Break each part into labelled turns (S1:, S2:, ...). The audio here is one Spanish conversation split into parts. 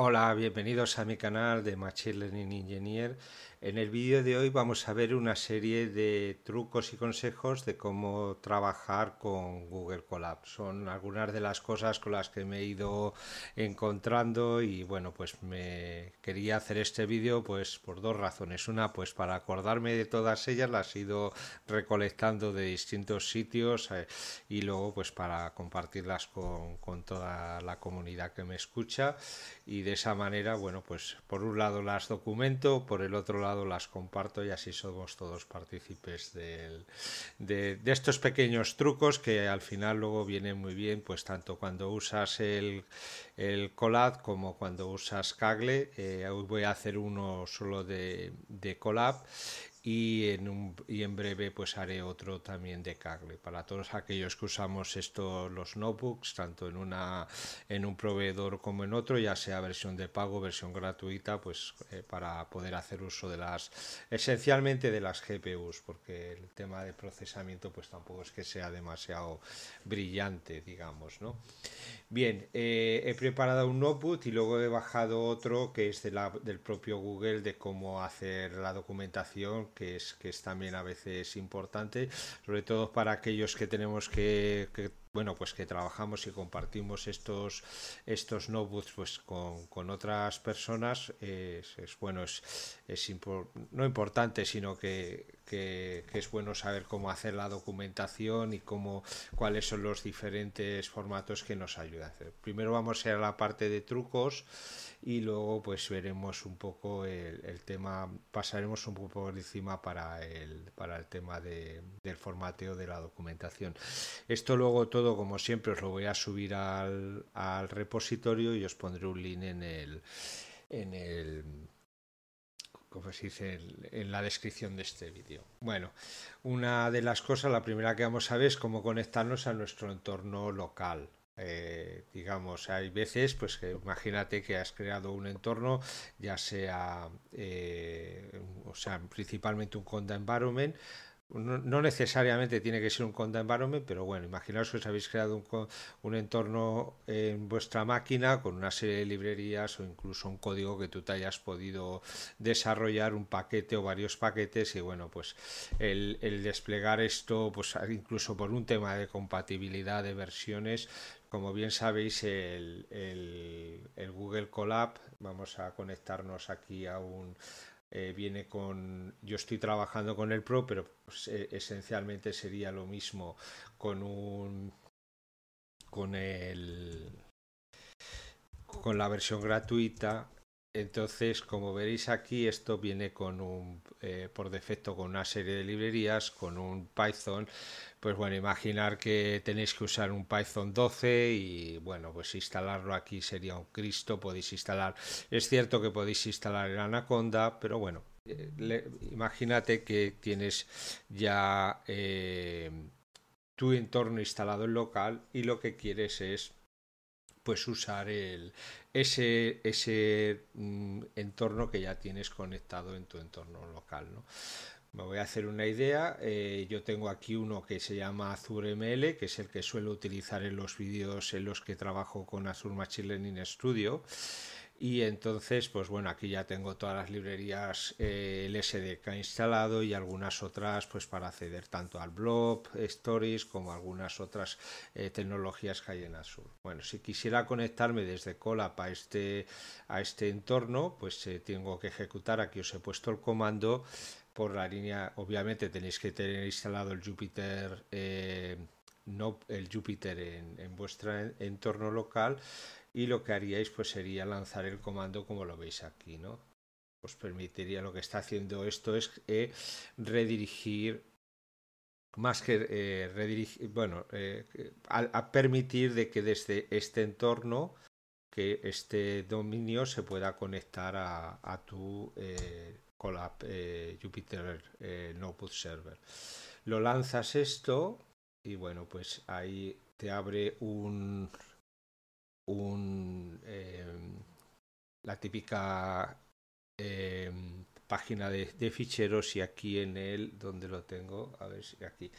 S1: Hola, bienvenidos a mi canal de Machine Learning Engineer. En el vídeo de hoy vamos a ver una serie de trucos y consejos de cómo trabajar con Google Colab. Son algunas de las cosas con las que me he ido encontrando y bueno, pues me quería hacer este vídeo pues por dos razones. Una, pues para acordarme de todas ellas, las he ido recolectando de distintos sitios eh, y luego pues para compartirlas con, con toda la comunidad que me escucha y de esa manera, bueno, pues por un lado las documento, por el otro lado las comparto y así somos todos partícipes de, estos pequeños trucos que al final luego vienen muy bien, pues tanto cuando usas el, el Colab como cuando usas Kaggle. Eh, hoy voy a hacer uno solo de, de Colab y en, un, y en breve pues haré otro también de Kaggle para todos aquellos que usamos estos los notebooks tanto en una en un proveedor como en otro ya sea versión de pago versión gratuita pues eh, para poder hacer uso de las esencialmente de las GPUs porque el tema de procesamiento pues tampoco es que sea demasiado brillante digamos no bien eh, he preparado un notebook y luego he bajado otro que es de la, del propio Google de cómo hacer la documentación que es, que es también a veces importante, sobre todo para aquellos que tenemos que, bueno, pues que trabajamos y compartimos estos, estos notebooks pues con, con otras personas, es, es bueno, es, es no importante, sino que, que, es bueno saber cómo hacer la documentación y cómo, cuáles son los diferentes formatos que nos ayudan a hacer. Primero vamos a ir a la parte de trucos y luego pues veremos un poco el, tema, pasaremos un poco por encima para el, para el tema de, del formateo de la documentación. Esto luego todo, como siempre, os lo voy a subir al, al repositorio y os pondré un link en el, en el como se dice en la descripción de este vídeo. Bueno, una de las cosas, la primera que vamos a ver es cómo conectarnos a nuestro entorno local. Eh, digamos, hay veces, pues que imagínate que has creado un entorno, ya sea, eh, o sea, principalmente un conda environment, no, necesariamente tiene que ser un conda environment, pero bueno, imaginaos que os habéis creado un, un, entorno en vuestra máquina con una serie de librerías o incluso un código que tú te hayas podido desarrollar, un paquete o varios paquetes y bueno, pues el, el desplegar esto, pues incluso por un tema de compatibilidad de versiones, como bien sabéis, el, el, Google Colab, vamos a conectarnos aquí a un... Eh, viene con... Yo estoy trabajando con el Pro, pero pues, eh, esencialmente sería lo mismo con un... con el... con la versión gratuita entonces, como veréis aquí, esto viene con un, eh, por defecto con una serie de librerías, con un Python. Pues bueno, imaginar que tenéis que usar un Python 12 y bueno, pues instalarlo aquí sería un Cristo. Podéis instalar, es cierto que podéis instalar el Anaconda, pero bueno, eh, imagínate que tienes ya eh, tu entorno instalado en local y lo que quieres es pues usar el, ese, ese mm, entorno que ya tienes conectado en tu entorno local. ¿no? Me voy a hacer una idea. Eh, yo tengo aquí uno que se llama Azure ML, que es el que suelo utilizar en los vídeos en los que trabajo con Azure Machine Learning Studio y entonces pues bueno aquí ya tengo todas las librerías eh, el SDK instalado y algunas otras pues para acceder tanto al blog stories como algunas otras eh, tecnologías que hay en Azure. Bueno si quisiera conectarme desde Colab a este a este entorno pues eh, tengo que ejecutar. Aquí os he puesto el comando por la línea obviamente tenéis que tener instalado el Jupyter eh, no el Jupyter en vuestro entorno local y lo que haríais pues sería lanzar el comando como lo veis aquí, ¿no? Os permitiría, lo que está haciendo esto es eh, redirigir más que eh, redirigir, bueno, eh, a, permitir de que desde este entorno, que este dominio se pueda conectar a, a tu Colab Jupyter Notebook Server. Lo lanzas esto y bueno, pues ahí te abre un un, eh, la típica eh, página de, ficheros y aquí en él, donde lo tengo, a ver si aquí.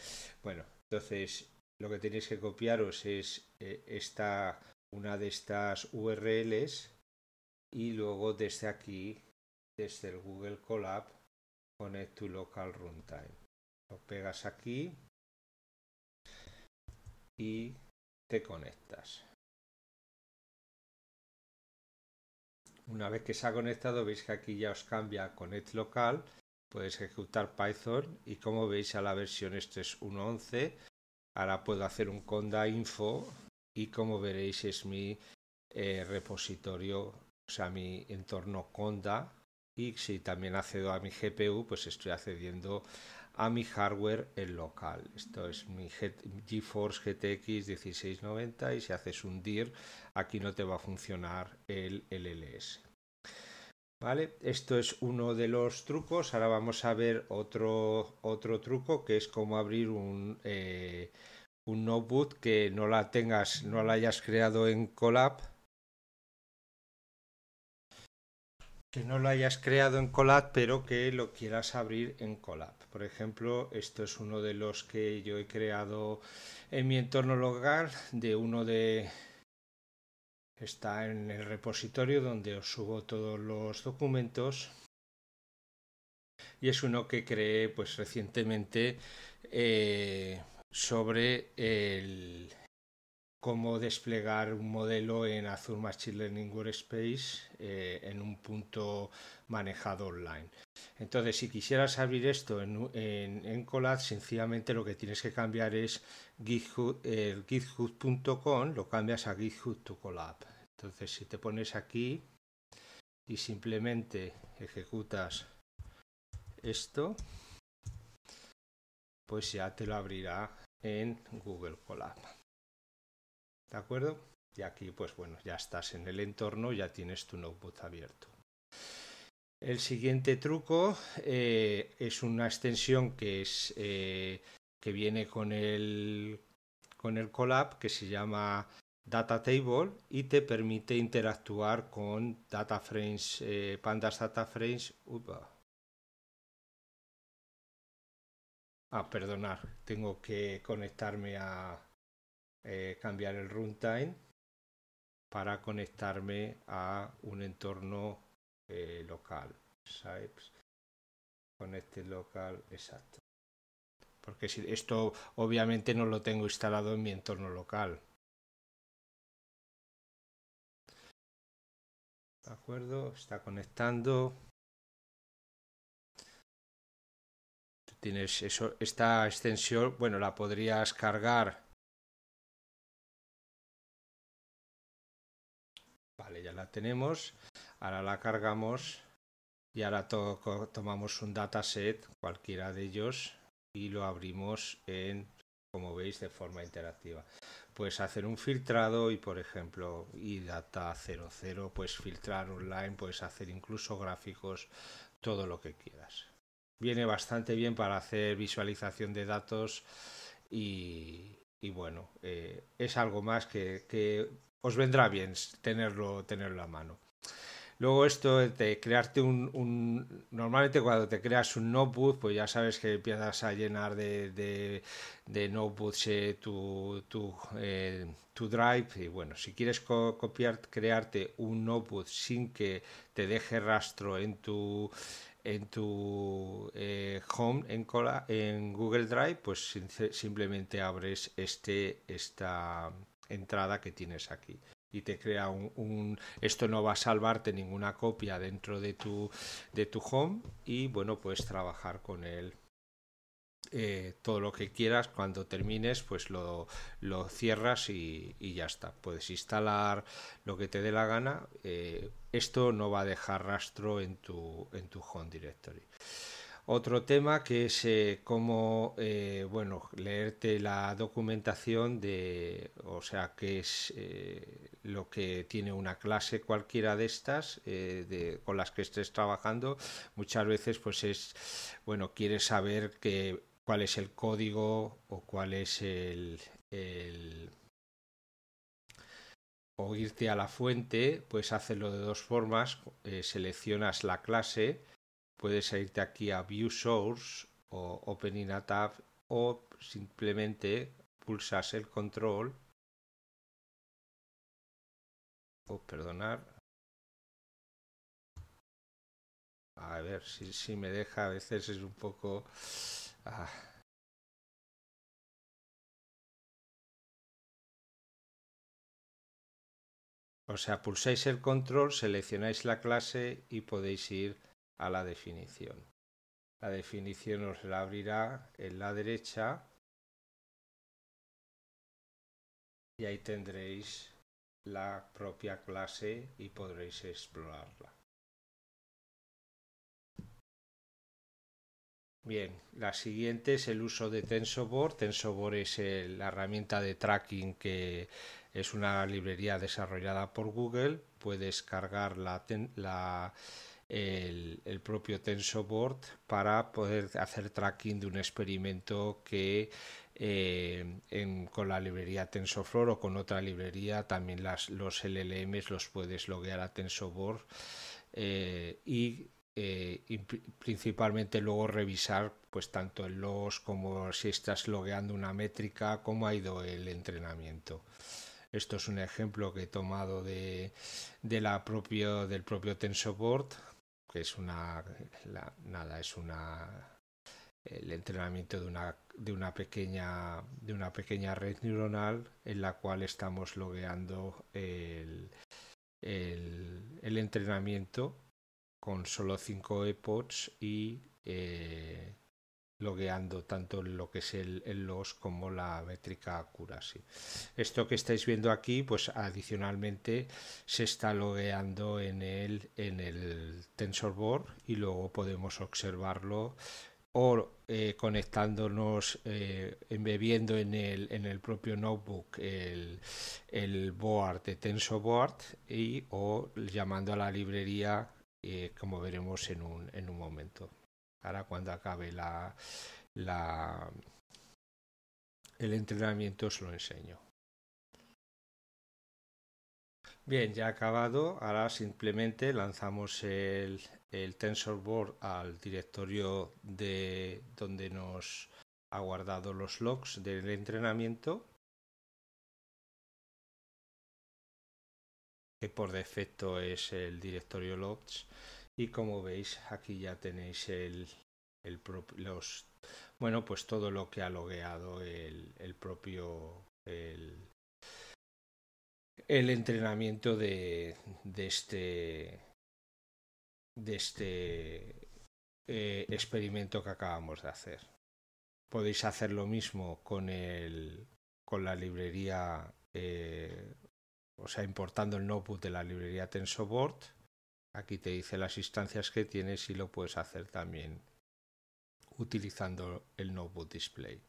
S1: Bueno, entonces lo que tenéis que copiaros es eh, esta, una de estas URLs y luego desde aquí, desde el Google Colab, Connect to Local Runtime. Lo pegas aquí y te conectas. Una vez que se ha conectado, veis que aquí ya os cambia Connect Local. Puedes ejecutar Python y como veis a la versión este es 1.11. Ahora puedo hacer un conda info y como veréis es mi eh, repositorio, o sea, mi entorno conda. Y si también accedo a mi GPU, pues estoy accediendo a mi hardware en local. Esto es mi GeForce GTX 1690 y si haces un DIR aquí no te va a funcionar el LLS. ¿Vale? Esto es uno de los trucos. Ahora vamos a ver otro, otro truco que es cómo abrir un, eh, un notebook que no la tengas, no la hayas creado en Colab que no lo hayas creado en Colab, pero que lo quieras abrir en Colab. Por ejemplo, esto es uno de los que yo he creado en mi entorno local, de uno de... Está en el repositorio donde os subo todos los documentos. Y es uno que creé pues recientemente eh, sobre el, cómo desplegar un modelo en Azure Machine Learning Workspace eh, en un punto manejado online. Entonces, si quisieras abrir esto en, en, Colab, sencillamente lo que tienes que cambiar es GitHub, el github.com, lo cambias a GitHub to Colab. Entonces, si te pones aquí y simplemente ejecutas esto, pues ya te lo abrirá en Google Colab. ¿De acuerdo? Y aquí, pues bueno, ya estás en el entorno, ya tienes tu notebook abierto. El siguiente truco eh, es una extensión que, es, eh, que viene con el, con el Colab que se llama Data Table y te permite interactuar con data frames, eh, pandas data frames. Ah, perdonar, tengo que conectarme a, eh, cambiar el runtime para conectarme a un entorno eh, local. con este local, exacto. Porque si esto obviamente no lo tengo instalado en mi entorno local. ¿De acuerdo? Está conectando. Tienes eso, esta extensión, bueno, la podrías cargar la tenemos. Ahora la cargamos y ahora tomamos un dataset, cualquiera de ellos, y lo abrimos en, como veis, de forma interactiva. Puedes hacer un filtrado y, por ejemplo, y data 00, pues filtrar online, puedes hacer incluso gráficos, todo lo que quieras. Viene bastante bien para hacer visualización de datos y, bueno, eh, es algo más que os vendrá bien tenerlo, tenerlo a mano. Luego esto de crearte un, Normalmente cuando te creas un notebook, pues ya sabes que empiezas a llenar de, de, notebooks eh, tu, eh, tu, drive. Y bueno, si quieres copiar, crearte un notebook sin que te deje rastro en tu en tu eh, home en, en Google Drive, pues simplemente abres este, esta, entrada que tienes aquí. Y te crea un, esto no va a salvarte ninguna copia dentro de tu de tu home y bueno puedes trabajar con él. Eh, todo lo que quieras cuando termines pues lo, lo cierras y, ya está. Puedes instalar lo que te dé la gana. Eh, esto no va a dejar rastro en tu en tu home directory otro tema que es eh, cómo, eh, bueno, leerte la documentación de, o sea, qué es eh, lo que tiene una clase cualquiera de estas de, con las que estés trabajando. Muchas veces, pues es, bueno, quieres saber que, cuál es el código o cuál es el, el o irte a la fuente, pues hacerlo de dos formas. seleccionas la clase puedes irte aquí a View Source o Opening a Tab o simplemente pulsas el control o perdonar a ver si, si me deja, a veces es un poco... Ah. O sea, pulsáis el control, seleccionáis la clase y podéis ir a la definición. La definición os la abrirá en la derecha y ahí tendréis la propia clase y podréis explorarla. Bien, la siguiente es el uso de TensorBoard. TensorBoard es la herramienta de tracking que es una librería desarrollada por Google. Puedes cargar la, el, propio TensorBoard para poder hacer tracking de un experimento que eh, con la librería TensorFlow o con otra librería también los LLMs los puedes loguear a TensorBoard eh, y eh, principalmente luego revisar pues tanto el logs como si estás logueando una métrica, cómo ha ido el entrenamiento. Esto es un ejemplo que he tomado de, la propio, del propio TensorBoard, que es una nada, es una el entrenamiento de una, de una pequeña de una pequeña red neuronal en la cual estamos logueando el, el entrenamiento con solo 5 epochs y eh, logueando tanto lo que es el, el, loss como la métrica accuracy. Esto que estáis viendo aquí, pues adicionalmente se está logueando en el, en el TensorBoard y luego podemos observarlo o eh, conectándonos, eh, embebiendo en el, en el propio notebook el, el board de TensorBoard y o llamando a la librería eh, como veremos en un, en un momento. Ahora cuando acabe la, el entrenamiento os lo enseño. Bien, ya acabado. Ahora simplemente lanzamos el, el TensorBoard al directorio de donde nos ha guardado los logs del entrenamiento que por defecto es el directorio logs y como veis aquí ya tenéis el, el los bueno pues todo lo que ha logueado el, el propio el, el entrenamiento de, de este de este eh, experimento que acabamos de hacer podéis hacer lo mismo con el con la librería eh, o sea, importando el notebook de la librería TensorBoard. Aquí te dice las instancias que tienes y lo puedes hacer también utilizando el notebook display.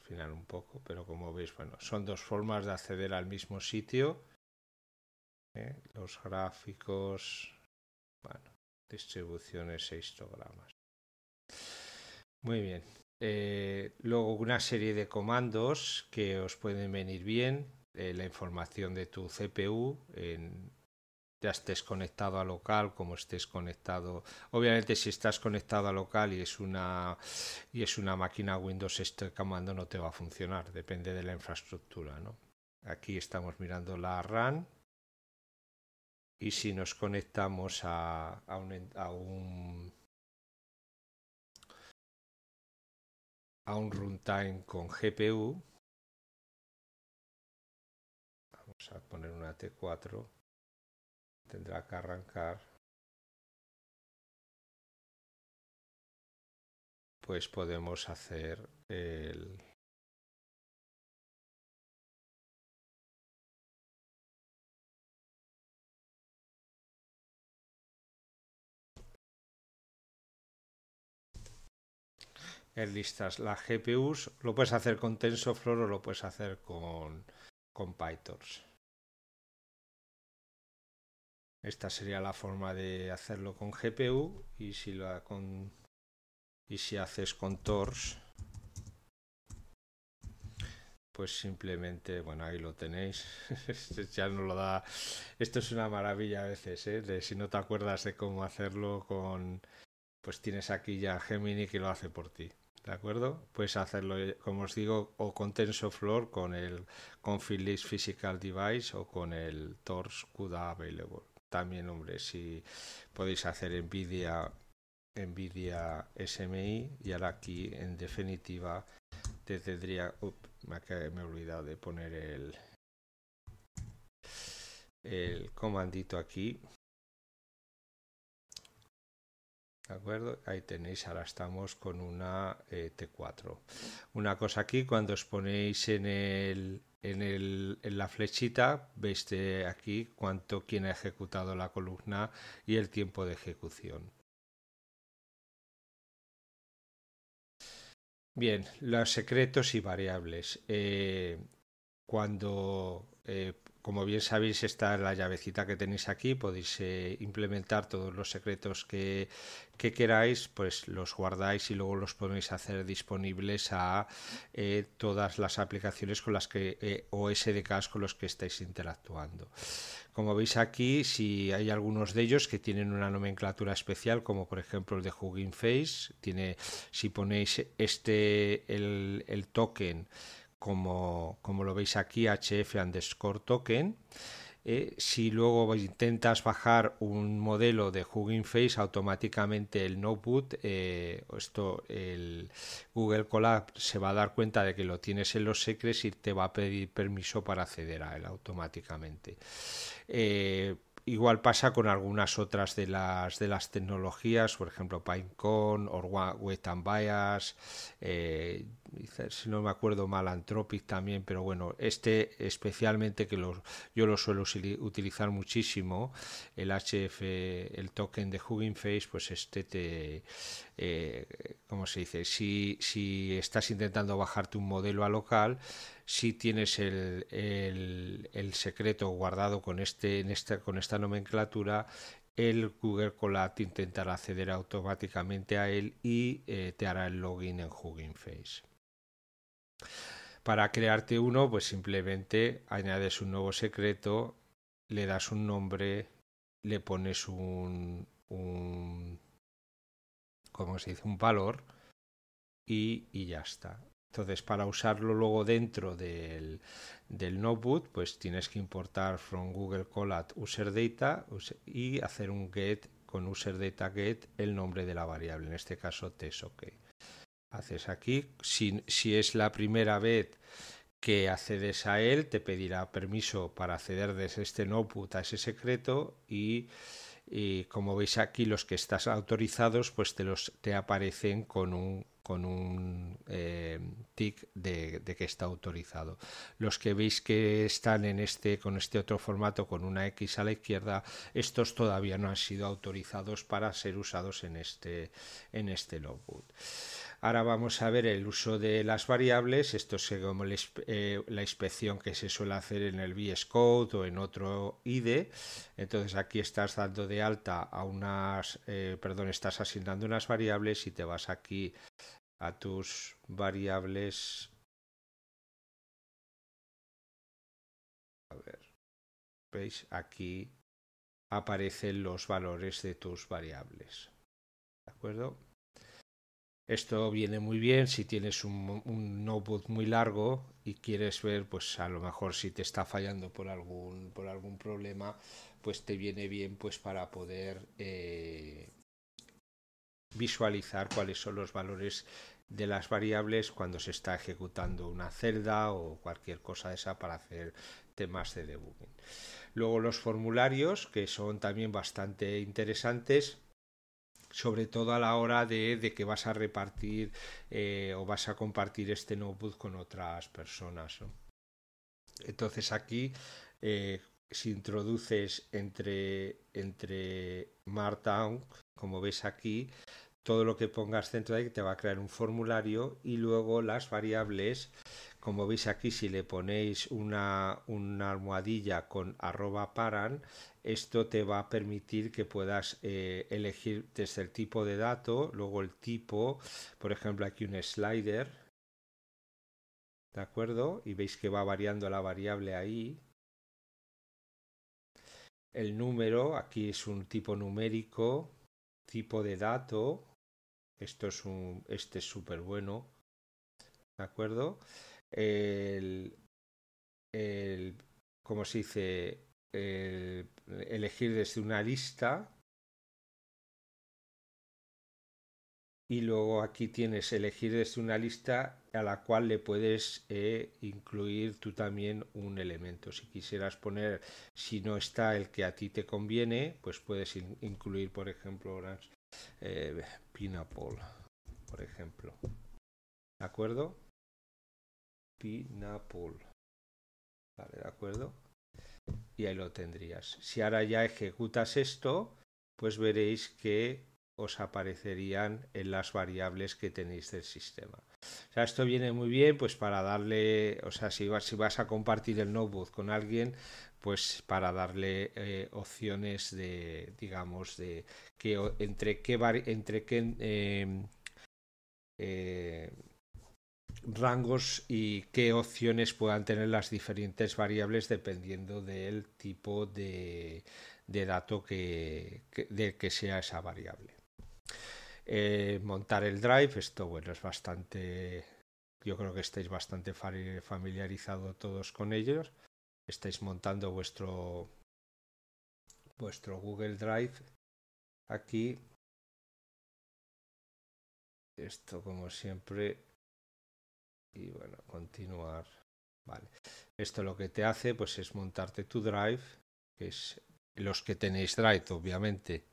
S1: Final un poco, pero como veis, bueno, son dos formas de acceder al mismo sitio. ¿eh? Los gráficos, bueno, distribuciones e histogramas. Muy bien. Eh, luego una serie de comandos que os pueden venir bien. Eh, la información de tu CPU en ya estés conectado a local como estés conectado obviamente si estás conectado a local y es una y es una máquina Windows este comando no te va a funcionar depende de la infraestructura ¿no? aquí estamos mirando la RAN y si nos conectamos a, a un, a un a un runtime con GPU vamos a poner una T4 tendrá que arrancar pues podemos hacer el en listas. Las GPUs lo puedes hacer con TensorFlow o lo puedes hacer con, con PyTorch esta sería la forma de hacerlo con GPU y si lo con y si haces con TORS pues simplemente, bueno, ahí lo tenéis. ya no lo da. Esto es una maravilla a veces, ¿eh? De si no te acuerdas de cómo hacerlo con. Pues tienes aquí ya Gemini que lo hace por ti. ¿De acuerdo? Puedes hacerlo, eh, como os digo, o con TensorFlow, con el con Philips Physical Device o con el Tors CUDA Available. También, hombre, si podéis hacer NVIDIA, NVIDIA SMI y ahora aquí, en definitiva, te tendría... me, he olvidado de poner el, el comandito aquí. ¿De acuerdo? Ahí tenéis, ahora estamos con una eh, T4. Una cosa aquí, cuando os ponéis en, el, en, el, en la flechita, veis aquí cuánto quien ha ejecutado la columna y el tiempo de ejecución. Bien, los secretos y variables. Eh, cuando, eh, como bien sabéis, está la llavecita que tenéis aquí, podéis eh, implementar todos los secretos que, que, queráis, pues los guardáis y luego los podéis hacer disponibles a todas las aplicaciones con las que, o SDKs con los que estáis interactuando. Como veis aquí, si hay algunos de ellos que tienen una nomenclatura especial, como por ejemplo el de Hugging Face, tiene, si ponéis este, el, token, como, como, lo veis aquí, HF underscore token, eh, si luego intentas bajar un modelo de Hugging Face, automáticamente el notebook, eh, esto, el Google Colab se va a dar cuenta de que lo tienes en los secrets y te va a pedir permiso para acceder a él automáticamente. Eh, igual pasa con algunas otras de las de las tecnologías, por ejemplo Pinecone o Wet and Bias, eh, si no me acuerdo mal Anthropic también, pero bueno, este especialmente que yo lo suelo utilizar muchísimo, el HF, el token de Hugging Face, pues este te, eh, ¿cómo se dice? Si, si estás intentando bajarte un modelo a local, si tienes el, el, secreto guardado con, este, en este, con esta nomenclatura, el Google Colab intentará acceder automáticamente a él y eh, te hará el login en Hugging Face. Para crearte uno, pues simplemente añades un nuevo secreto, le das un nombre, le pones un, un ¿cómo se dice? un valor y, ya está. Entonces, para usarlo luego dentro del, notebook, pues tienes que importar from Google Colab user data y hacer un get con user data get el nombre de la variable, en este caso OK. Haces aquí, si, si es la primera vez que accedes a él, te pedirá permiso para acceder desde este notebook a ese secreto y como veis aquí los que estás autorizados pues te los te aparecen con un con un eh, tick de, que está autorizado. Los que veis que están en este con este otro formato con una X a la izquierda estos todavía no han sido autorizados para ser usados en este en este logbook Ahora vamos a ver el uso de las variables. Esto es como eh, la inspección que se suele hacer en el VS Code o en otro IDE. Entonces aquí estás dando de alta a unas, eh, perdón, estás asignando unas variables y te vas aquí a tus variables. A ver, veis aquí aparecen los valores de tus variables. ¿De acuerdo? Esto viene muy bien si tienes un, notebook muy largo y quieres ver, pues a lo mejor si te está fallando por algún, por algún problema, pues te viene bien pues para poder eh, visualizar cuáles son los valores de las variables cuando se está ejecutando una celda o cualquier cosa de esa para hacer temas de debugging. Luego los formularios, que son también bastante interesantes sobre todo a la hora de, que vas a repartir eh, o vas a compartir este notebook con otras personas. Entonces aquí, eh, si introduces entre, entre Markdown, como ves aquí, todo lo que pongas dentro de ahí te va a crear un formulario y luego las variables como veis aquí, si le ponéis una, almohadilla con arroba paran, esto te va a permitir que puedas eh, elegir desde el tipo de dato, luego el tipo, por ejemplo aquí un slider, ¿De acuerdo? Y veis que va variando la variable ahí. El número, aquí es un tipo numérico, tipo de dato. Esto es un, este es súper bueno. ¿De acuerdo? El, el, como se dice, elegir desde una lista y luego aquí tienes elegir desde una lista a la cual le puedes eh, incluir tú también un elemento. Si quisieras poner, si no está el que a ti te conviene, pues puedes incluir, por ejemplo, eh, Pineapple, por ejemplo. ¿De acuerdo? Pineapple. Vale, ¿de acuerdo? Y ahí lo tendrías. Si ahora ya ejecutas esto, pues veréis que os aparecerían en las variables que tenéis del sistema. O sea, esto viene muy bien pues para darle, o sea, si vas, si vas a compartir el notebook con alguien, pues para darle eh, opciones de, digamos, de que entre qué, entre qué em, eh, rangos y qué opciones puedan tener las diferentes variables dependiendo del tipo de, de dato que, que sea esa variable. Eh, montar el drive, esto bueno, es bastante, yo creo que estáis bastante familiarizados todos con ellos. Estáis montando vuestro vuestro Google Drive aquí. Esto como siempre y bueno, continuar. Vale. Esto lo que te hace pues es montarte tu Drive, que es los que tenéis Drive, obviamente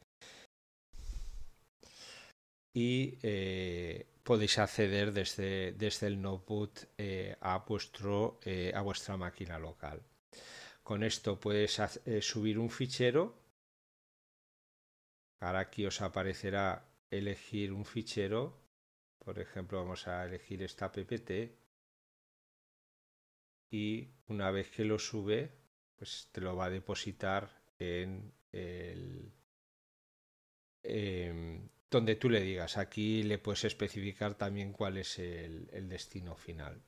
S1: y eh, podéis acceder desde, desde el notebook eh, a, vuestro, eh, a vuestra máquina local. Con esto puedes subir un fichero. Ahora aquí os aparecerá elegir un fichero. Por ejemplo, vamos a elegir esta ppt. Y una vez que lo sube, pues te lo va a depositar en el, em, donde tú le digas. Aquí le puedes especificar también cuál es el, destino final.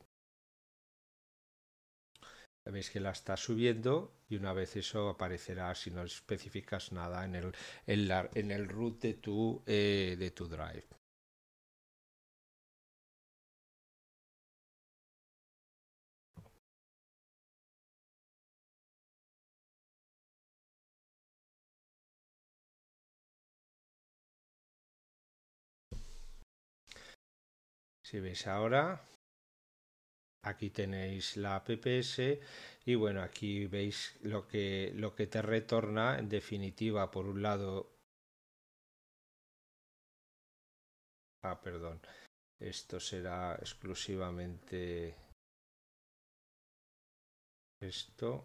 S1: Veis que la está subiendo y una vez eso aparecerá si no especificas nada en el, en el root de tu, eh, de tu drive. Si veis ahora, aquí tenéis la PPS y bueno, aquí veis lo que, lo que te retorna en definitiva, por un lado... Ah, perdón. Esto será exclusivamente esto.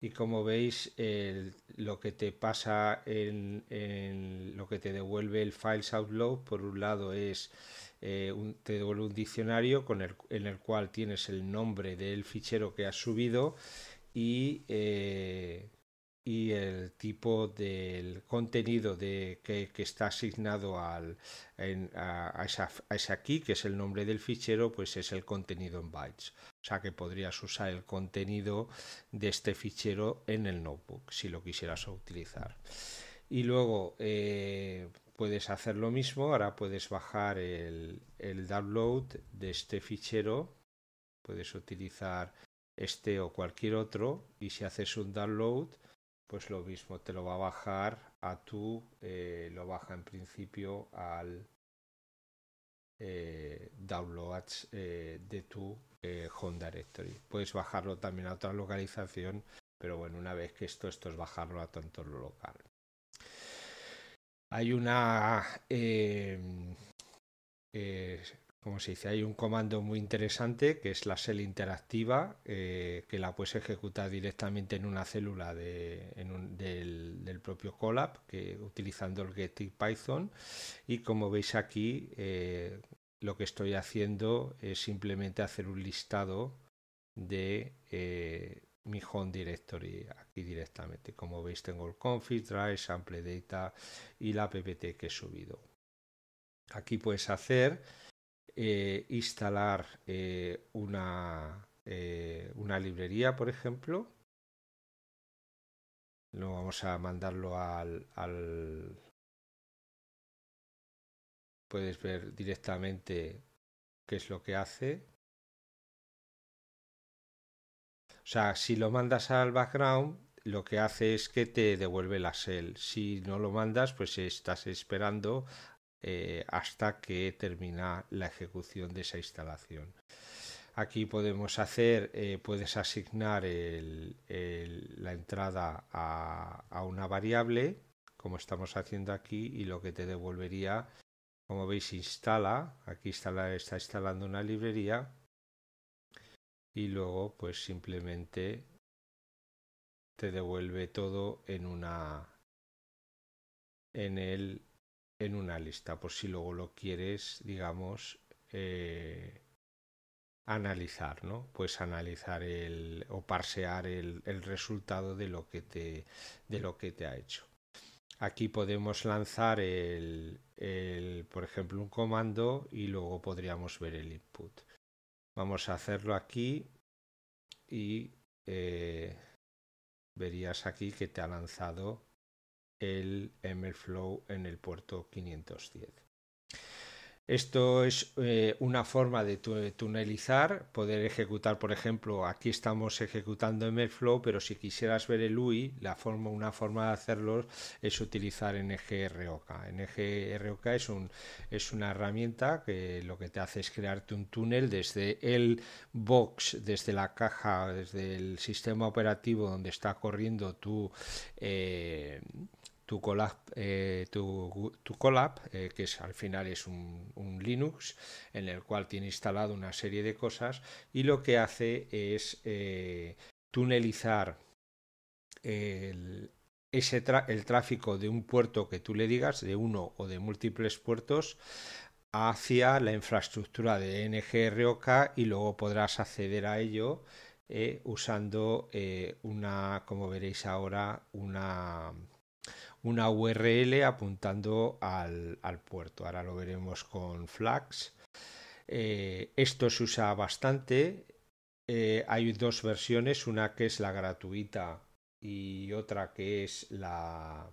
S1: Y como veis, lo que te pasa en, en, lo que te devuelve el Files Outload, por un lado es eh, te devuelve un diccionario con el, en el cual tienes el nombre del fichero que has subido y, eh, y el tipo del contenido de, que, está asignado al, a, esa, a esa key, que es el nombre del fichero, pues es el contenido en bytes. O sea que podrías usar el contenido de este fichero en el notebook si lo quisieras utilizar. Y luego eh, puedes hacer lo mismo, ahora puedes bajar el, download de este fichero, puedes utilizar este o cualquier otro y si haces un download pues lo mismo te lo va a bajar a tu eh, lo baja en principio al eh, downloads eh, de tu home directory. Puedes bajarlo también a otra localización pero bueno una vez que esto esto es bajarlo a tanto lo local hay una em, eh, como se dice, hay un comando muy interesante que es la cell interactiva, eh, que la puedes ejecutar directamente en una célula de, del, propio Colab, utilizando el get Python. Y como veis aquí, eh, lo que estoy haciendo es simplemente hacer un listado de mi home directory directamente. Como veis tengo el config, drive, sample data y la ppt que he subido. Aquí puedes hacer eh, instalar eh, una, una librería, por ejemplo. No vamos a mandarlo al, al puedes ver directamente qué es lo que hace. O sea, si lo mandas al background, lo que hace es que te devuelve la shell. Si no lo mandas, pues estás esperando eh, hasta que termina la ejecución de esa instalación. Aquí podemos hacer, eh, puedes asignar la entrada a, una variable, como estamos haciendo aquí, y lo que te devolvería como veis instala, aquí está, está instalando una librería y luego pues simplemente te devuelve todo en una en el en una lista por si luego lo quieres digamos eh, analizar no pues analizar el o parsear el, el, resultado de lo que te de lo que te ha hecho Aquí podemos lanzar el, por ejemplo, un comando y luego podríamos ver el input. Vamos a hacerlo aquí y eh, verías aquí que te ha lanzado el MLflow en el puerto 510. Esto es eh, una forma de tunelizar, poder ejecutar, por ejemplo, aquí estamos ejecutando MLflow, pero si quisieras ver el UI, la forma, una forma de hacerlo es utilizar NGROK. NGROK es, un, es una herramienta que lo que te hace es crearte un túnel desde el box, desde la caja, desde el sistema operativo donde está corriendo tu... Eh, tu Colab, eh, tu, tu eh, que es, al final es un, Linux en el cual tiene instalado una serie de cosas y lo que hace es eh, tunelizar el, ese el tráfico de un puerto que tú le digas, de uno o de múltiples puertos, hacia la infraestructura de NGROK y luego podrás acceder a ello usando una, como veréis ahora, una una URL apuntando al, puerto. Ahora lo veremos con Flags. Eh, esto se usa bastante. Eh, hay dos versiones, una que es la gratuita y otra que es la,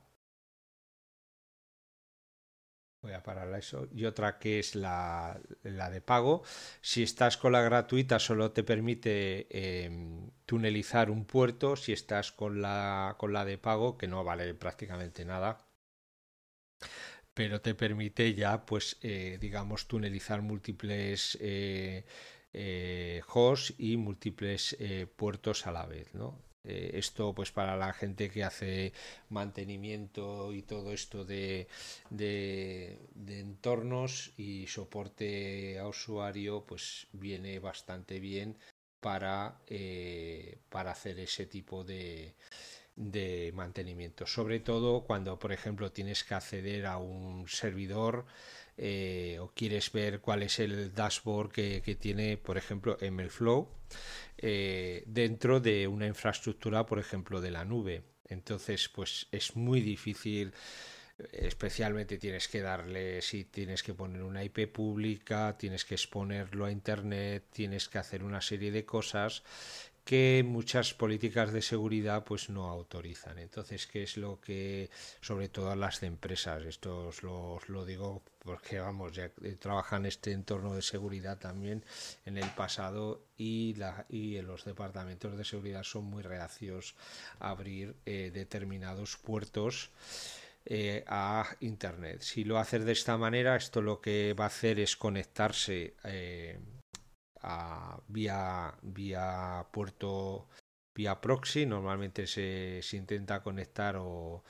S1: voy a parar eso, y otra que es la, de pago. Si estás con la gratuita solo te permite em, tunelizar un puerto, si estás con la, con la de pago, que no vale prácticamente nada, pero te permite ya, pues, eh, digamos, tunelizar múltiples eh, eh, hosts y múltiples puertos a la vez, ¿no? Eh, esto pues para la gente que hace mantenimiento y todo esto de, de, entornos y soporte a usuario pues viene bastante bien para, eh, para hacer ese tipo de, de mantenimiento. Sobre todo cuando por ejemplo tienes que acceder a un servidor eh, o quieres ver cuál es el dashboard que, tiene por ejemplo MLflow eh, dentro de una infraestructura, por ejemplo, de la nube. Entonces, pues es muy difícil especialmente tienes que darle si tienes que poner una IP pública, tienes que exponerlo a internet, tienes que hacer una serie de cosas que muchas políticas de seguridad pues no autorizan. Entonces, ¿qué es lo que, sobre todo las de empresas, esto os lo, digo porque vamos, ya trabajan en este entorno de seguridad también en el pasado y, la, y los departamentos de seguridad son muy reacios a abrir eh, determinados puertos. Eh, a internet. Si lo haces de esta manera, esto lo que va a hacer es conectarse eh, vía, vía puerto vía proxy. Normalmente se, se intenta conectar o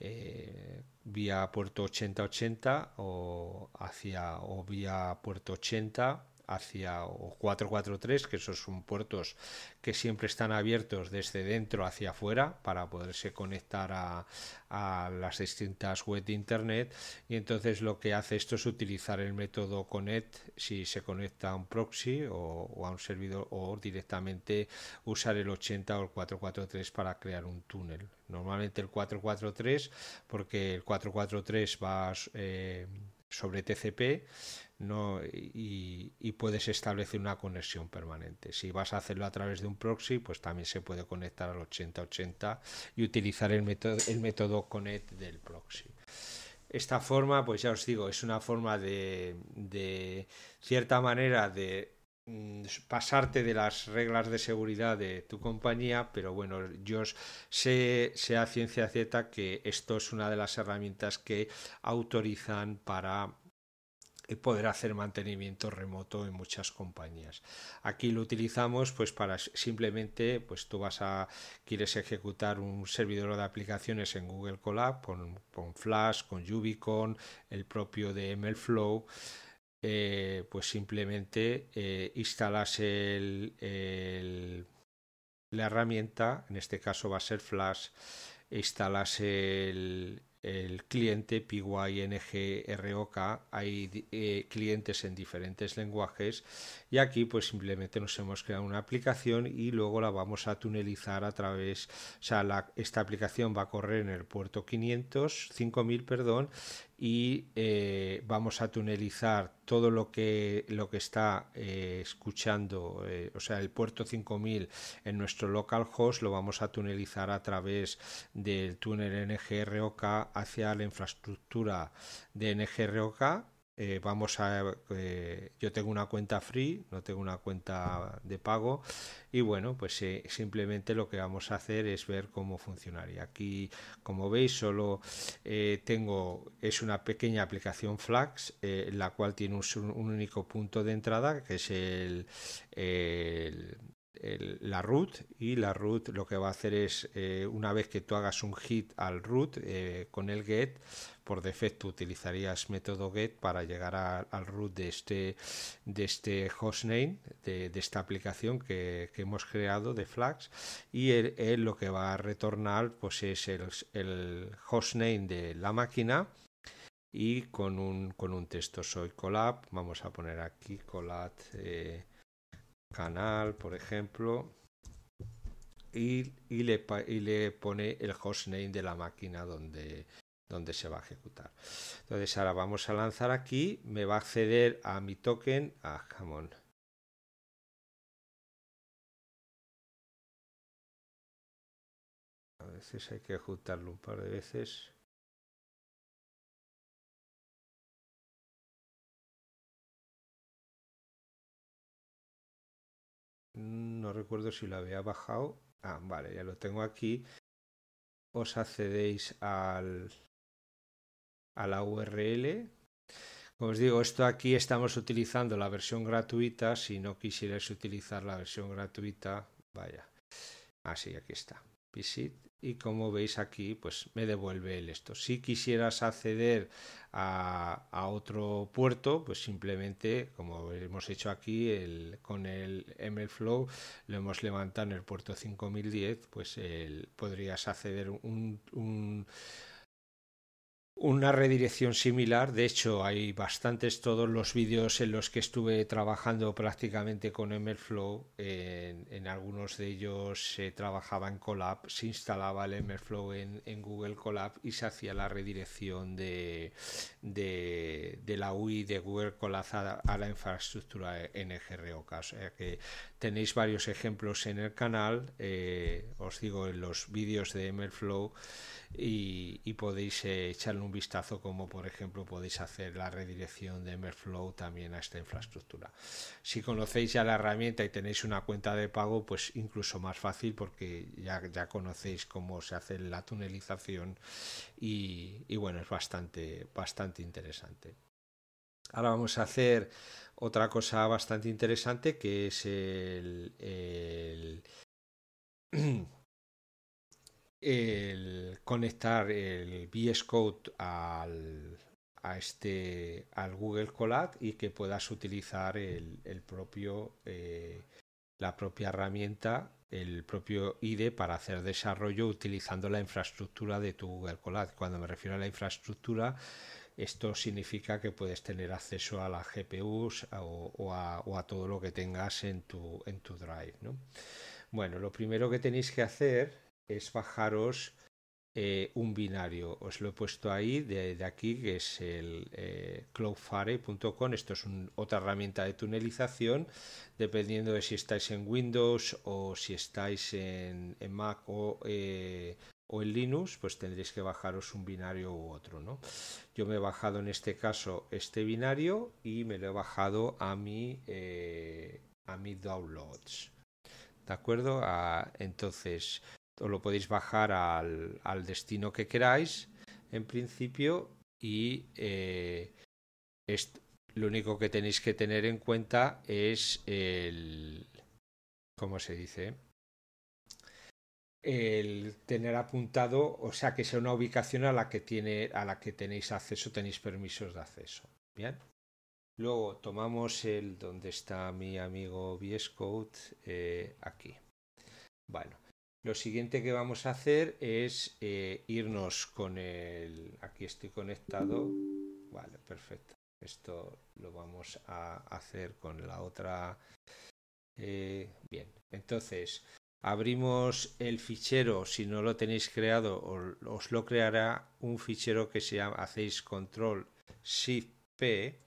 S1: eh, vía puerto 8080 o hacia o vía puerto 80 hacia o 443, que esos son puertos que siempre están abiertos desde dentro hacia afuera para poderse conectar a, las distintas webs de internet. Y entonces lo que hace esto es utilizar el método connect si se conecta a un proxy o, a un servidor o directamente usar el 80 o el 443 para crear un túnel. Normalmente el 443 porque el 443 va eh, sobre TCP no, y, puedes establecer una conexión permanente. Si vas a hacerlo a través de un proxy, pues también se puede conectar al 8080 y utilizar el método, el método connect del proxy. Esta forma, pues ya os digo, es una forma de, de cierta manera de pasarte de las reglas de seguridad de tu compañía, pero bueno, yo sé, sé a ciencia cierta que esto es una de las herramientas que autorizan para poder hacer mantenimiento remoto en muchas compañías. Aquí lo utilizamos pues para simplemente pues tú vas a quieres ejecutar un servidor de aplicaciones en Google Colab con, Flash, con Yubicon, el propio de MLflow eh, pues simplemente eh, instalas el, la herramienta, en este caso va a ser Flash, instalas el, el cliente PyNGROK, hay eh, clientes en diferentes lenguajes y aquí pues simplemente nos hemos creado una aplicación y luego la vamos a tunelizar a través, o sea, esta aplicación va a correr en el puerto 500, 5000, perdón, y eh, vamos a tunelizar todo lo que, lo que está eh, escuchando, eh, o sea, el puerto 5000 en nuestro localhost lo vamos a tunelizar a través del túnel NGROK hacia la infraestructura de NGROK eh, vamos a eh, yo tengo una cuenta free no tengo una cuenta de pago y bueno pues eh, simplemente lo que vamos a hacer es ver cómo funcionaría. Aquí como veis solo tengo es una pequeña aplicación flags la cual tiene un, único punto de entrada que es el, la root y la root lo que va a hacer es una vez que tú hagas un hit al root con el get por defecto utilizarías método get para llegar al root de este, de este hostname, de, esta aplicación que, hemos creado de Flags y él, lo que va a retornar pues es el, el hostname de la máquina y con un, con un texto soy collab, vamos a poner aquí collab eh, canal por ejemplo y, y, le, y le pone el hostname de la máquina donde, donde se va a ejecutar. Entonces ahora vamos a lanzar aquí, me va a acceder a mi token, a ah, jamón. A veces hay que ejecutarlo un par de veces. No recuerdo si lo había bajado. Ah, vale, ya lo tengo aquí. Os accedéis al, a la URL. Como os digo, esto aquí estamos utilizando la versión gratuita. Si no quisierais utilizar la versión gratuita, vaya. Así, aquí está. Visit. Y como veis aquí, pues me devuelve el esto. Si quisieras acceder a, a, otro puerto, pues simplemente, como hemos hecho aquí el, con el MLflow, lo hemos levantado en el puerto 5010, pues podrías acceder un una redirección similar. De hecho, hay bastantes todos los vídeos en los que estuve trabajando prácticamente con MLflow. En, en algunos de ellos se trabajaba en Colab, se instalaba el MLflow en, en Google Colab y se hacía la redirección de, de, de la UI de Google Colab a, la infraestructura NGROK. O sea que tenéis varios ejemplos en el canal. Eh, os digo en los vídeos de MLflow y, podéis eh, echarle un vistazo como por ejemplo podéis hacer la redirección de Merflow también a esta infraestructura. Si conocéis ya la herramienta y tenéis una cuenta de pago, pues incluso más fácil porque ya, ya conocéis cómo se hace la tunelización y, y bueno, es bastante, bastante interesante. Ahora vamos a hacer otra cosa bastante interesante que es el el conectar el VS Code al, a este, al Google Colab y que puedas utilizar el, propio, eh, la propia herramienta, el propio IDE para hacer desarrollo utilizando la infraestructura de tu Google Colab. Cuando me refiero a la infraestructura, esto significa que puedes tener acceso a las GPUs o, a, todo lo que tengas en tu, en tu Drive. Bueno, lo primero que tenéis que hacer es bajaros eh, un binario. Os lo he puesto ahí, de, aquí, que es el eh, cloudfare.com. Esto es otra herramienta de tunelización, dependiendo de si estáis en Windows o si estáis en, Mac o, eh, o, en Linux, pues tendréis que bajaros un binario u otro. ¿no? Yo me he bajado en este caso este binario y me lo he bajado a mi, a mi downloads. ¿De acuerdo? Ah, entonces, lo podéis bajar al, destino que queráis en principio y eh, lo único que tenéis que tener en cuenta es el ¿cómo se dice? el tener apuntado, o sea, que sea una ubicación a la que tiene, a la que tenéis acceso, tenéis permisos de acceso. Bien. Luego tomamos el donde está mi amigo VS Code eh, aquí. Bueno, lo siguiente que vamos a hacer es eh, irnos con el... Aquí estoy conectado. Vale, perfecto. Esto lo vamos a hacer con la otra... Eh, bien, entonces abrimos el fichero. Si no lo tenéis creado, os lo creará un fichero que se llama... Hacéis control shift P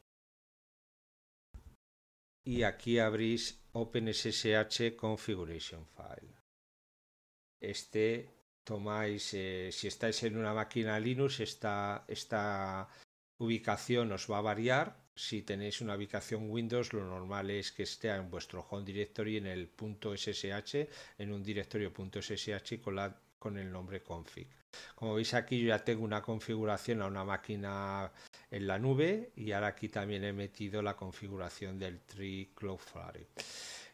S1: y aquí abrís OpenSSH Configuration File este tomáis, eh, si estáis en una máquina Linux, esta, esta ubicación os va a variar. Si tenéis una ubicación Windows, lo normal es que esté en vuestro home directory en el .ssh, en un directorio .ssh con, la, con el nombre config. Como veis aquí yo ya tengo una configuración a una máquina en la nube y ahora aquí también he metido la configuración del tree Cloudflare.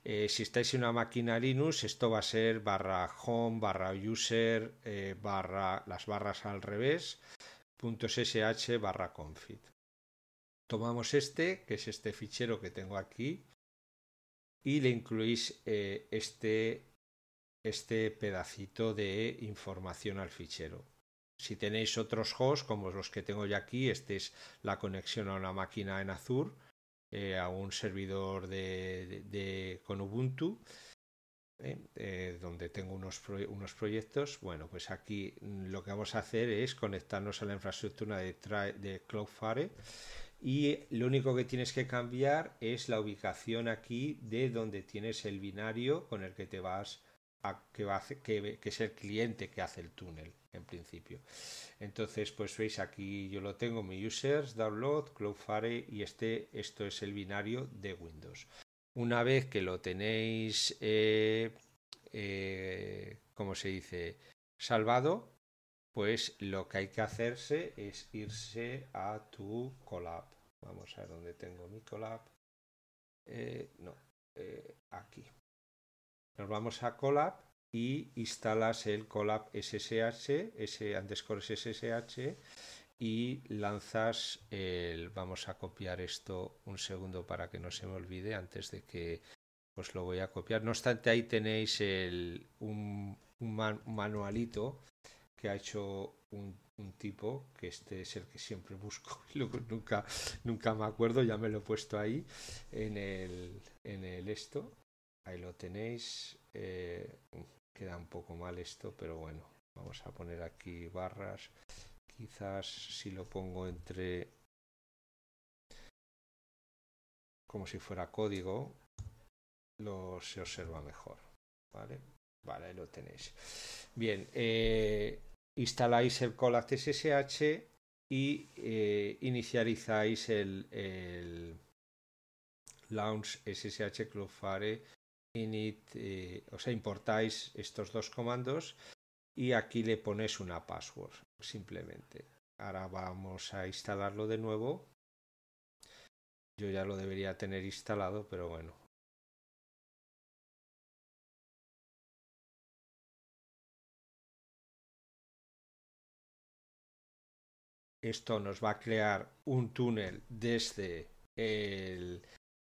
S1: Eh, si estáis en una máquina Linux, esto va a ser barra home, barra user, eh, barra las barras al revés, punto .ssh barra config. Tomamos este, que es este fichero que tengo aquí, y le incluís eh, este, este pedacito de información al fichero. Si tenéis otros hosts, como los que tengo ya aquí, este es la conexión a una máquina en Azure, eh, a un servidor de, con Ubuntu, eh, eh, donde tengo unos, unos proyectos. Bueno, pues aquí lo que vamos a hacer es conectarnos a la infraestructura de, de Cloudflare y lo único que tienes que cambiar es la ubicación aquí de donde tienes el binario con el que te vas a, que, va a que, que es el cliente que hace el túnel en principio. Entonces, pues veis aquí yo lo tengo, mi users, download, Cloudflare y este, esto es el binario de Windows. Una vez que lo tenéis, eh, eh, como se dice, salvado, pues lo que hay que hacerse es irse a tu collab. Vamos a ver dónde tengo mi collab. Eh, no, aquí. Nos vamos a collab y instalas el Colab SSH, ese underscore SSH y lanzas el, vamos a copiar esto un segundo para que no se me olvide antes de que os lo voy a copiar. No obstante, ahí tenéis el, un, manualito que ha hecho un, tipo, que este es el que siempre busco y nunca, nunca me acuerdo, ya me lo he puesto ahí en el, en el esto. Ahí lo tenéis. Eh, queda un poco mal esto, pero bueno, vamos a poner aquí barras. Quizás si lo pongo entre como si fuera código, lo se observa mejor. ¿Vale? Vale, ahí lo tenéis. Bien, eh, instaláis el Colab SSH y eh, inicializáis el, el Launch SSH Cloudflare init, eh, o sea, importáis estos dos comandos y aquí le pones una password, simplemente. Ahora vamos a instalarlo de nuevo. Yo ya lo debería tener instalado, pero bueno. Esto nos va a crear un túnel desde el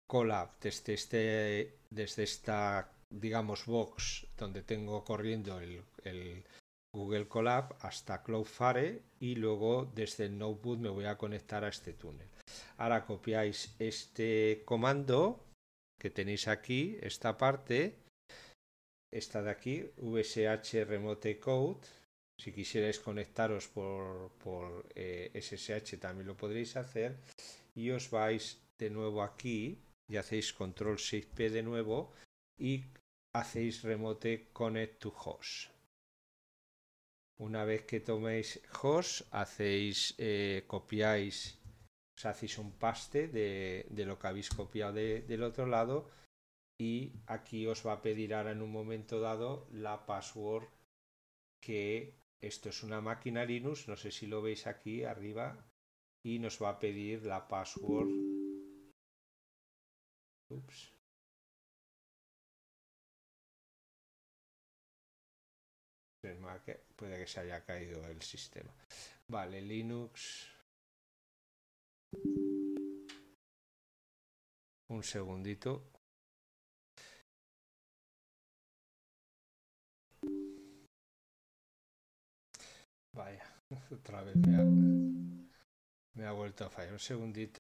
S1: Colab desde, este, desde esta, digamos, box donde tengo corriendo el, Google Colab hasta Cloudflare y luego desde el notebook me voy a conectar a este túnel. Ahora copiáis este comando que tenéis aquí, esta parte, esta de aquí, VSH Remote Code, Si quisierais conectaros por, por SSH eh, también lo podréis hacer. Y os vais de nuevo aquí y hacéis control 6P de nuevo y hacéis remote connect to host. Una vez que toméis host, hacéis, eh, copiáis, os hacéis un paste de, lo que habéis copiado del otro lado y aquí os va a pedir ahora en un momento dado la password que esto es una máquina Linux, no sé si lo veis aquí arriba y nos va a pedir la password. Ups. puede que se haya caído el sistema. Vale, Linux. Un segundito. Vaya, otra vez me ha, me ha vuelto a fallar. Un segundito.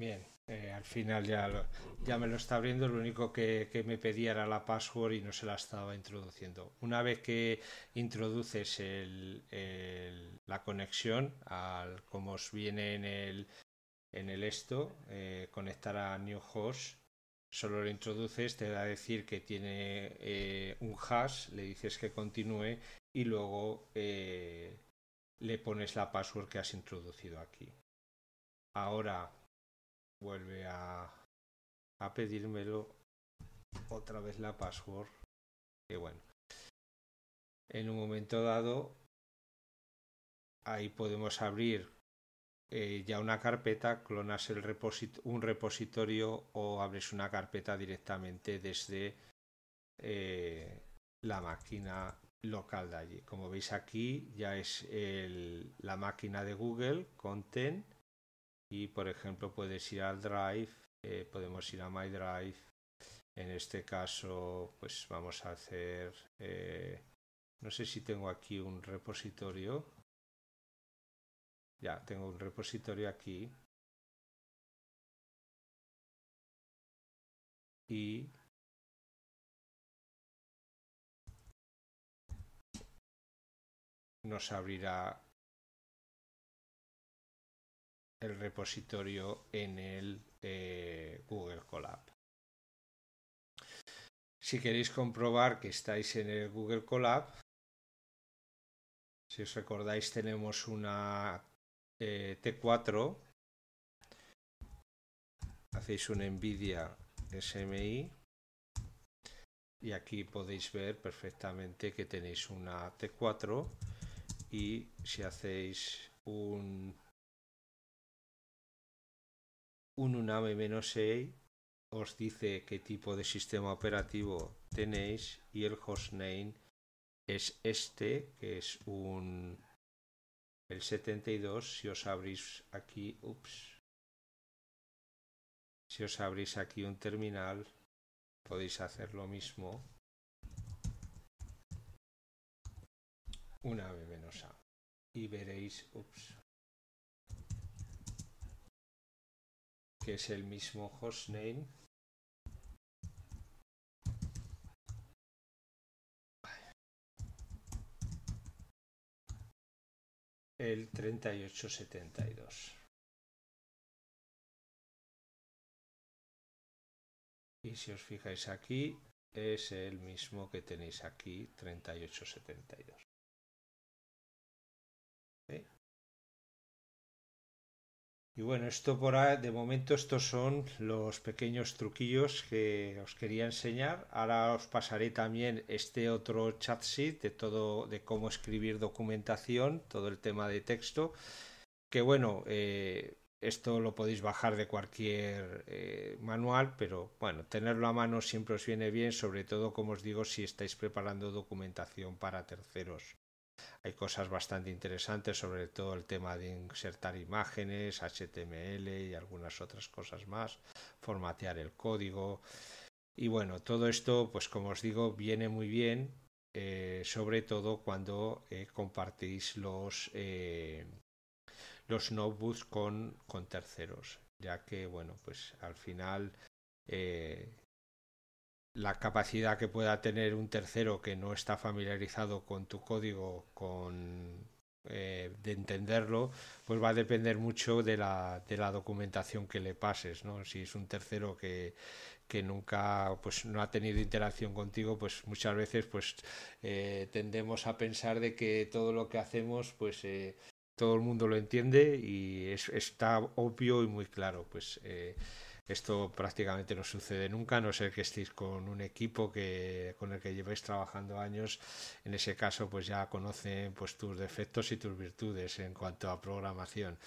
S1: Bien, eh, al final ya, ya me lo está abriendo, lo único que, me pedía era la password y no se la estaba introduciendo. Una vez que introduces la conexión, al, como os viene en el, en el esto, eh, conectar a New Host, solo lo introduces, te va a decir que tiene eh, un hash, le dices que continúe y luego le pones la password que has introducido aquí. Ahora vuelve a, a pedírmelo otra vez la password. Que bueno. En un momento dado, ahí podemos abrir eh, ya una carpeta, clonas el un repositorio o abres una carpeta directamente desde eh, la máquina local de allí. Como veis aquí ya es el, la máquina de Google, Content y por ejemplo puedes ir al Drive, eh, podemos ir a My Drive. En este caso, pues vamos a hacer, eh, no sé si tengo aquí un repositorio. Ya, tengo un repositorio aquí. Y nos abrirá el repositorio en el eh, Google Colab. Si queréis comprobar que estáis en el Google Colab, si os recordáis tenemos una eh, T4, hacéis un NVIDIA SMI y aquí podéis ver perfectamente que tenéis una T4 y si hacéis un un UNAME-6 os dice qué tipo de sistema operativo tenéis y el hostname es este que es un el 72 si os abrís aquí ups si os abrís aquí un terminal podéis hacer lo mismo. Una B A. Y veréis ups que es el mismo hostname el 3872 y si os fijáis aquí es el mismo que tenéis aquí 3872 Y bueno, esto por ahí, de momento estos son los pequeños truquillos que os quería enseñar. Ahora os pasaré también este otro chat sheet de todo, de cómo escribir documentación, todo el tema de texto. Que bueno, eh, esto lo podéis bajar de cualquier eh, manual, pero bueno, tenerlo a mano siempre os viene bien, sobre todo como os digo, si estáis preparando documentación para terceros. Hay cosas bastante interesantes, sobre todo el tema de insertar imágenes, HTML y algunas otras cosas más, formatear el código. Y bueno, todo esto, pues como os digo, viene muy bien, eh, sobre todo cuando eh, compartís los, eh, los notebooks con, con terceros, ya que, bueno, pues al final la capacidad que pueda tener un tercero que no está familiarizado con tu código, con eh, de entenderlo, pues va a depender mucho de la, de la documentación que le pases, ¿no? Si es un tercero que, que nunca pues no ha tenido interacción contigo pues muchas veces pues eh, tendemos a pensar de que todo lo que hacemos pues eh, todo el mundo lo entiende y es, está obvio y muy claro pues esto prácticamente no sucede nunca, a no ser que estéis con un equipo que, con el que llevéis trabajando años. En ese caso, pues ya conocen pues, tus defectos y tus virtudes en cuanto a programación.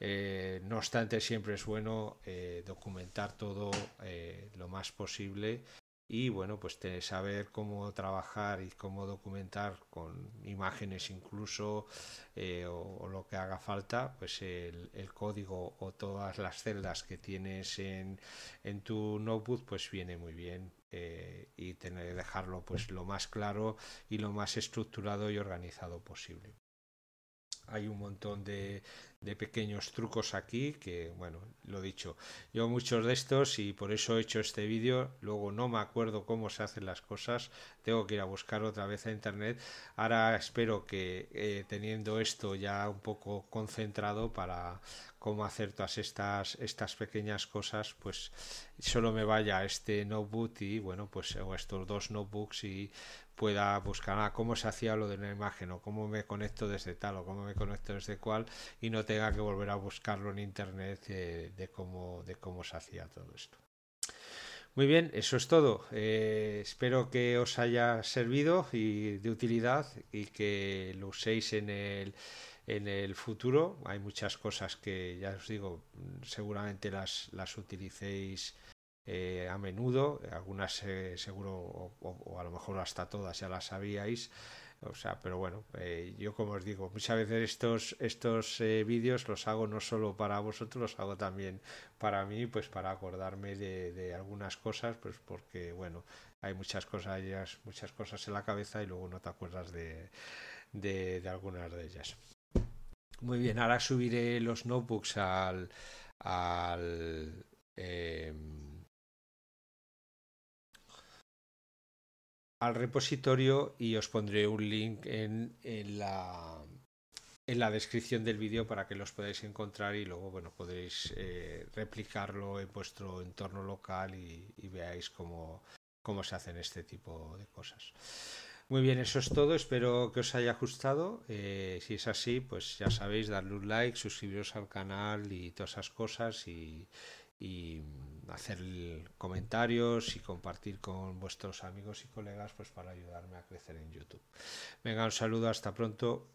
S1: Eh, no obstante, siempre es bueno eh, documentar todo eh, lo más posible y bueno pues saber cómo trabajar y cómo documentar con imágenes incluso eh, o, lo que haga falta pues el, código o todas las celdas que tienes en, en tu notebook pues viene muy bien eh, y tener dejarlo pues lo más claro y lo más estructurado y organizado posible hay un montón de, pequeños trucos aquí que, bueno, lo dicho, yo muchos de estos y por eso he hecho este vídeo, luego no me acuerdo cómo se hacen las cosas, tengo que ir a buscar otra vez a internet, ahora espero que eh, teniendo esto ya un poco concentrado para cómo hacer todas estas, estas pequeñas cosas, pues solo me vaya a este notebook y bueno, pues o estos dos notebooks y pueda buscar ah, cómo se hacía lo de una imagen o cómo me conecto desde tal o cómo me conecto desde cual y no tenga que volver a buscarlo en internet de, cómo, de cómo se hacía todo esto. Muy bien, eso es todo. Eh, espero que os haya servido y de utilidad y que lo uséis en el, en el futuro. Hay muchas cosas que ya os digo, seguramente las, las utilicéis eh, a menudo, algunas eh, seguro o, a lo mejor hasta todas ya las sabíais. O sea, pero bueno, eh, yo como os digo, muchas veces estos, estos vídeos los hago no solo para vosotros, los hago también para mí, pues para acordarme de, algunas cosas, pues porque bueno, hay muchas cosas, muchas cosas en la cabeza y luego no te acuerdas de, de, algunas de ellas. Muy bien, ahora subiré los notebooks al, al em, al repositorio y os pondré un link en, en, la, en la descripción del vídeo para que los podáis encontrar y luego bueno podréis eh, replicarlo en vuestro entorno local y, veáis cómo, cómo se hacen este tipo de cosas. Muy bien, eso es todo. Espero que os haya gustado. Eh, si es así, pues ya sabéis, darle un like, suscribiros al canal y todas esas cosas y, y hacer comentarios y compartir con vuestros amigos y colegas pues para ayudarme a crecer en YouTube. Venga, un saludo, hasta pronto.